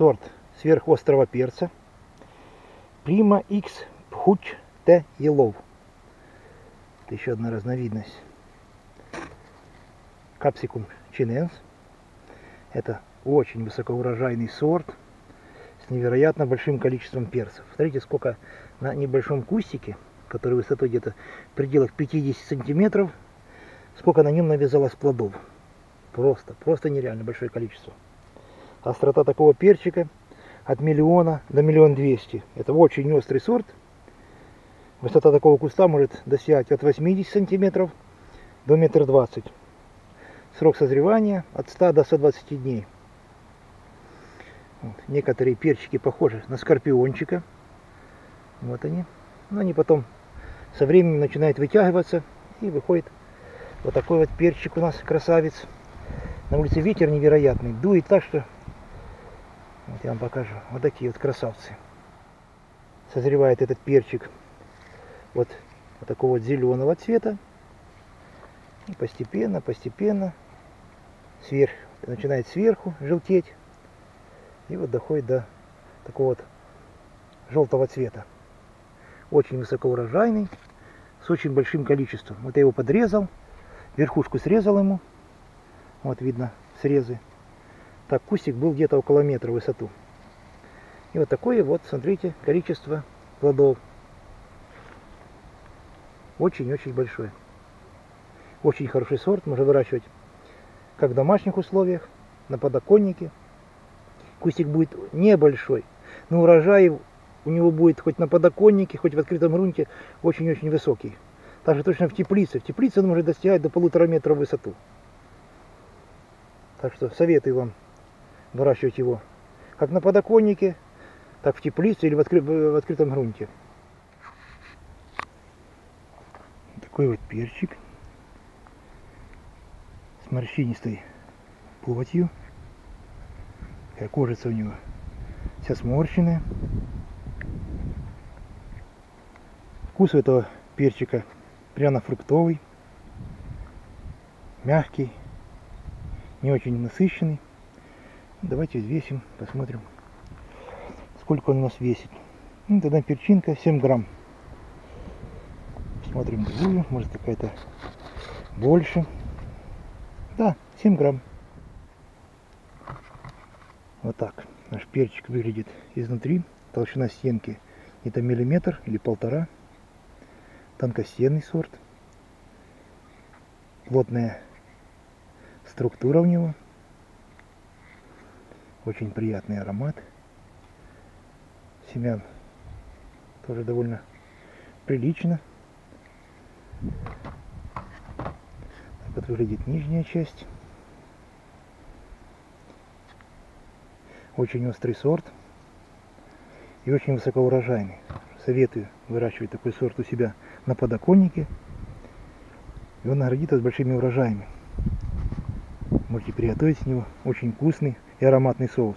сорт сверхострого перца. Прима X Пхуч Т Елов. Это еще одна разновидность. Капсикум чиненс. Это очень высокоурожайный сорт с невероятно большим количеством перцев. Смотрите, сколько на небольшом кустике, который высотой где-то в пределах 50 сантиметров, сколько на нем навязалось плодов. Просто, просто нереально большое количество. Острота такого перчика от миллиона до миллион двести. Это очень острый сорт. Высота такого куста может достигать от 80 сантиметров до метр двадцать. Срок созревания от 100 до 120 дней. Вот. Некоторые перчики похожи на скорпиончика. Вот они. Но они потом со временем начинают вытягиваться и выходит вот такой вот перчик у нас красавец. На улице ветер невероятный. Дует так, что... Вот я вам покажу. Вот такие вот красавцы. Созревает этот перчик вот, вот такого вот зеленого цвета. И постепенно, постепенно сверх, начинает сверху желтеть. И вот доходит до такого вот желтого цвета. Очень высокоурожайный, с очень большим количеством. Вот я его подрезал, верхушку срезал ему. Вот видно срезы. Так, кустик был где-то около метра в высоту. И вот такое вот, смотрите, количество плодов. Очень-очень большое. Очень хороший сорт, можно выращивать как в домашних условиях, на подоконнике. Кустик будет небольшой, но урожай у него будет хоть на подоконнике, хоть в открытом грунте очень-очень высокий. Также точно в теплице. В теплице он может достигать до полутора метра в высоту. Так что советую вам выращивать его как на подоконнике, так в теплице или в, откры... в открытом грунте. Такой вот перчик с морщинистой плотью. Такая кожица у него вся сморщенная. Вкус у этого перчика пряно-фруктовый, мягкий, не очень насыщенный. Давайте взвесим, посмотрим, сколько он у нас весит. Ну, тогда перчинка 7 грамм. Смотрим другую, может какая-то больше. Да, 7 грамм. Вот так наш перчик выглядит изнутри. Толщина стенки это миллиметр или полтора. Тонкостенный сорт. Плотная структура у него. Очень приятный аромат. Семян тоже довольно прилично. Так вот выглядит нижняя часть. Очень острый сорт и очень высокоурожайный. Советую выращивать такой сорт у себя на подоконнике. И он наградит вас большими урожаями. Можете приготовить с него очень вкусный и ароматный соус.